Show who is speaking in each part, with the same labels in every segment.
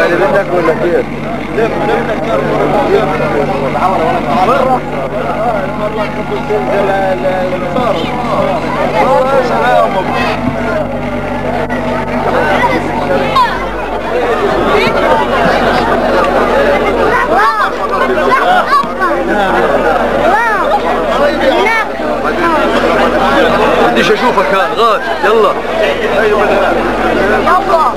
Speaker 1: يعني بدك ولا؟ بديش اشوفك كان غاش يلا شوف كويس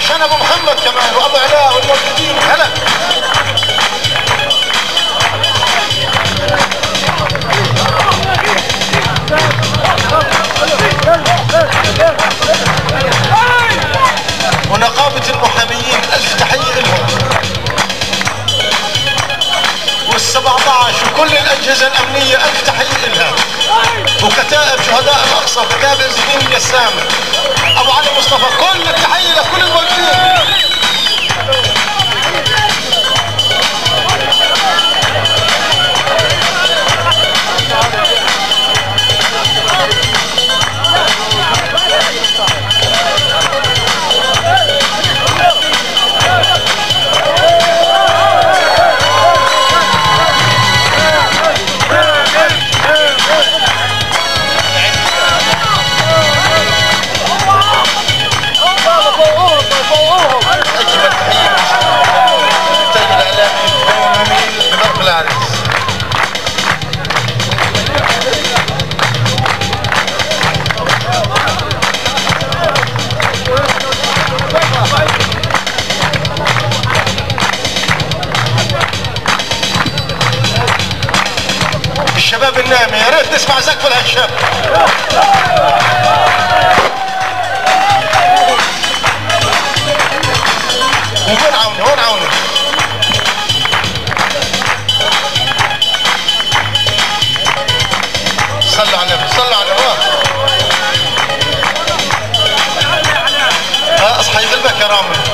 Speaker 2: عشان أبو محمد كمان وأبو علاء والموجودين. هلا. ونقابة المحاميين ألف تحية لهم وال17 وكل الأجهزة الأمنية ألف تحية لها وكتائب شهداء الأقصى وكتائب عز الدين اليسام أبو علي مصطفى. كل التحية لكل الموجودين. الشباب النامي. يا ريت نسمع زقف الهشام. وين عوني؟ وين عوني؟ صلوا على النبي صلوا على النبي. اصحى قلبك يا رامي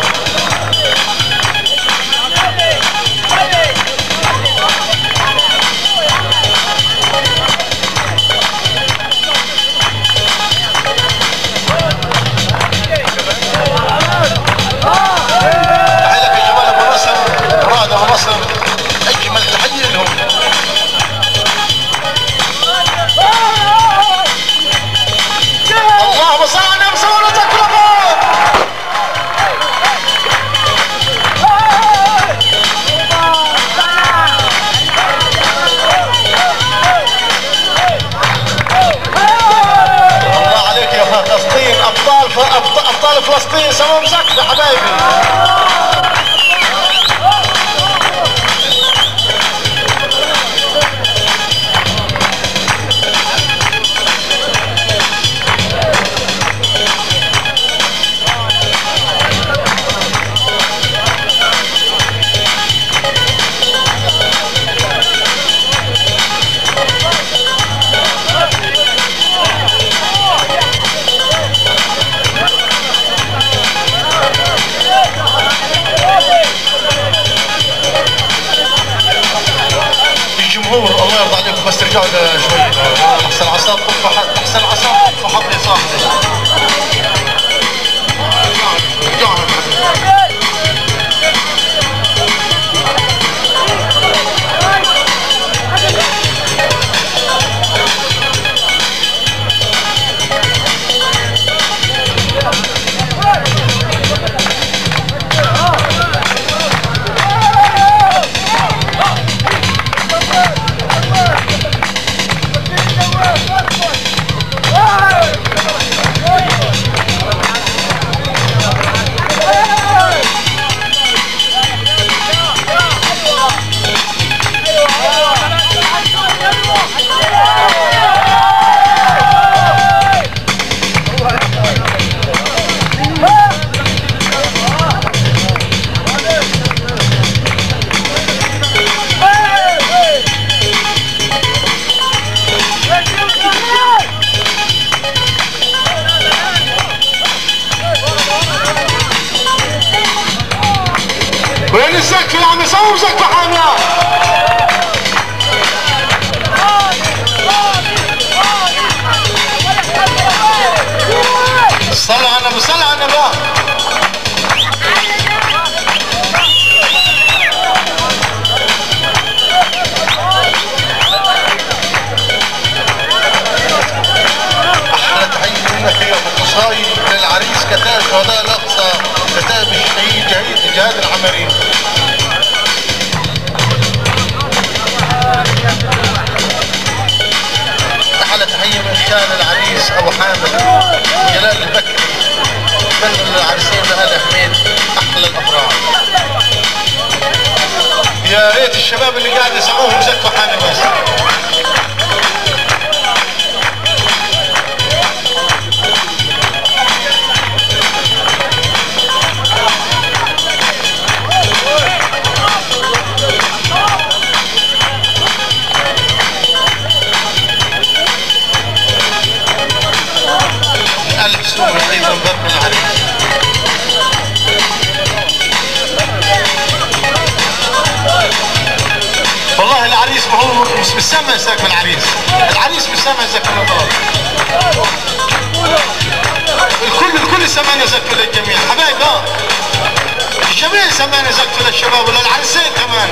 Speaker 2: سمعنا ما للشباب وللعرسين كمان.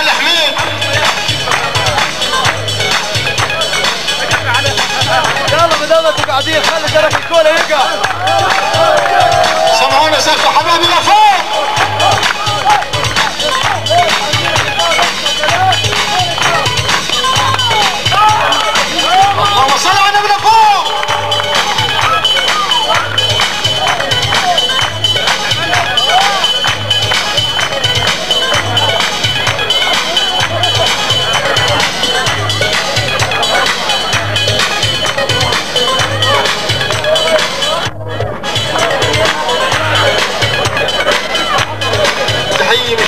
Speaker 2: آل حميد.
Speaker 1: يلا بدلتوا تقعدين خلي ترك الكوره يقع.
Speaker 2: سمعونا زفوا حبايبي لفوق اللهم صل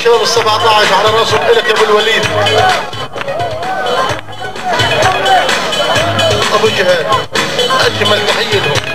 Speaker 2: الشباب ال 17 على راسهم الك ابو الوليد. أبو جهاد أجمل تحية لهم.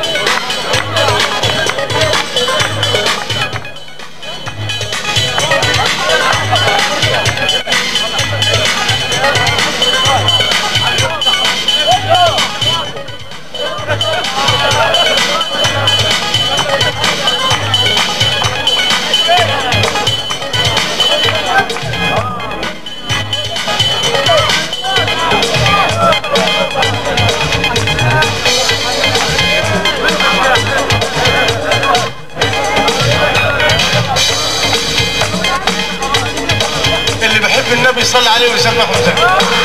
Speaker 2: صلى عليه وسلم.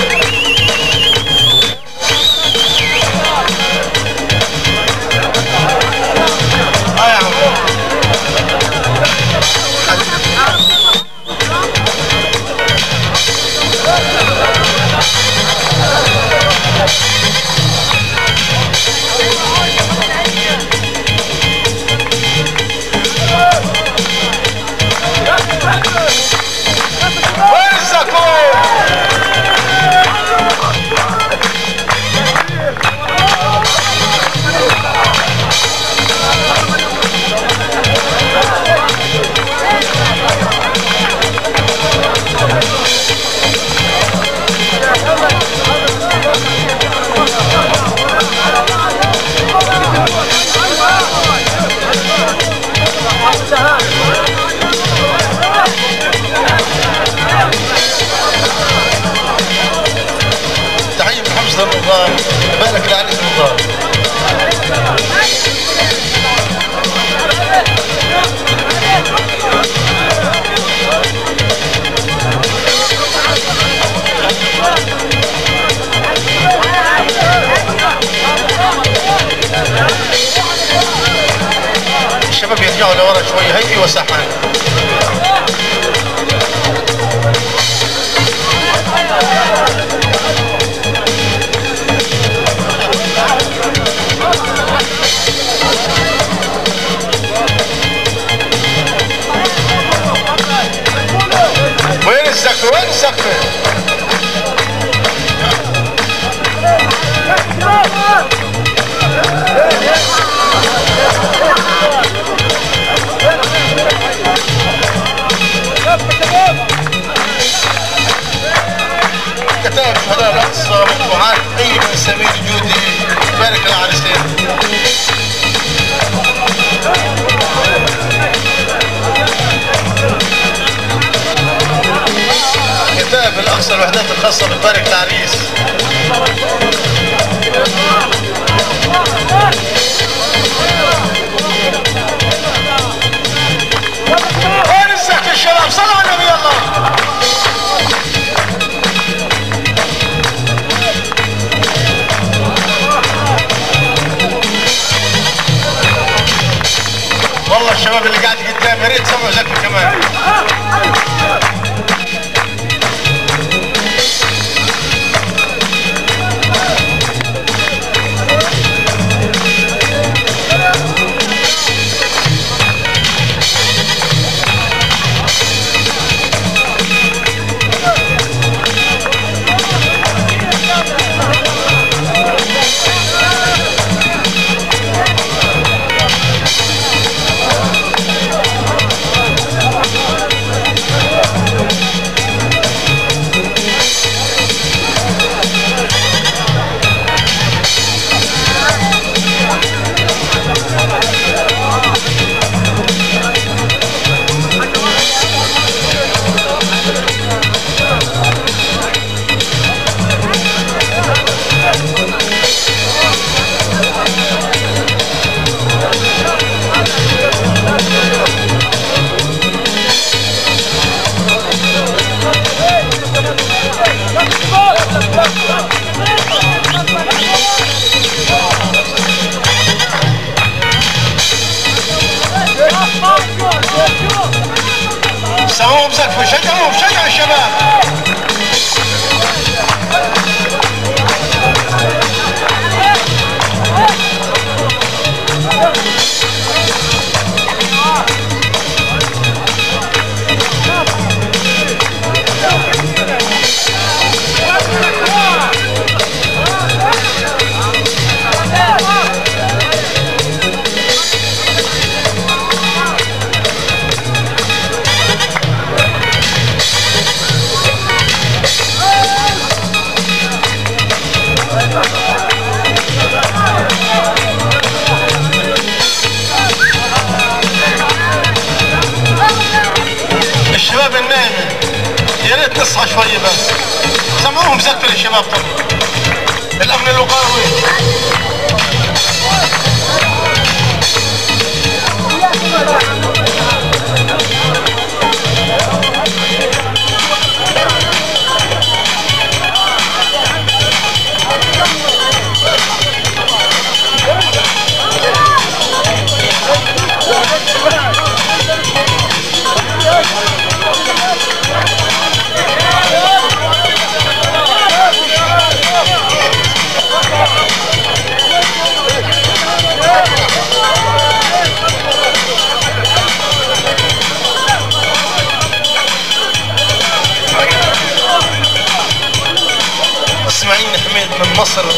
Speaker 2: يرجعوا لورا شوي هي في وين السقف وين السقف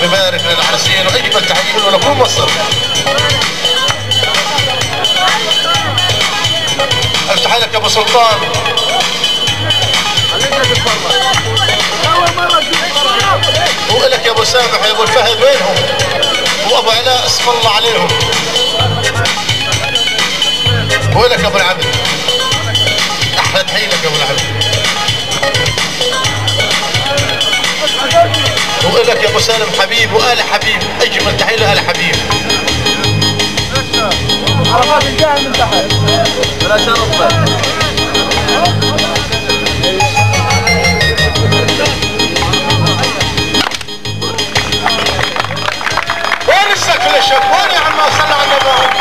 Speaker 2: ببارك للعرسين واجمل تحيه له لكل مصر افتح لك يا أبو سلطان. والك يا أبو سامح يا أبو الفهد. وينهم؟ وابو علاء اسم الله عليهم. وينك يا أبو العبد. لك يا أبو سالم حبيب وآل حبيب اجمل تحيه لآل حبيب.
Speaker 1: حركات الجهل من تحت.
Speaker 2: وين السكن يا شيخ؟ وين يا عم؟ صلى على النبي